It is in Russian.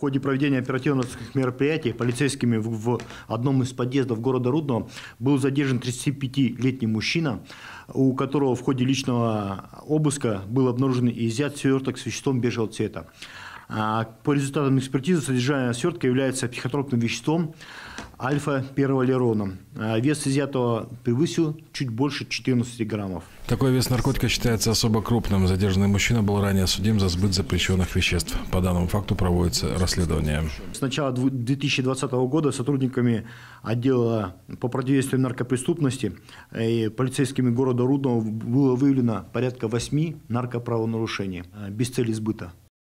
В ходе проведения оперативных мероприятий полицейскими в, одном из подъездов города Рудного был задержан 35-летний мужчина, у которого в ходе личного обыска был обнаружен изъят сверток с веществом бежевого цвета. А По результатам экспертизы содержание свертка является психотропным веществом альфа-перволерона. А Вес изъятого превысил чуть больше 14 граммов. Такой вес наркотика считается особо крупным. Задержанный мужчина был ранее судим за сбыт запрещенных веществ. По данному факту проводится расследование. С начала дву- 2020 года сотрудниками отдела по противодействию наркопреступности и полицейскими города Рудного было выявлено порядка восьми наркоправонарушений э, без цели сбыта.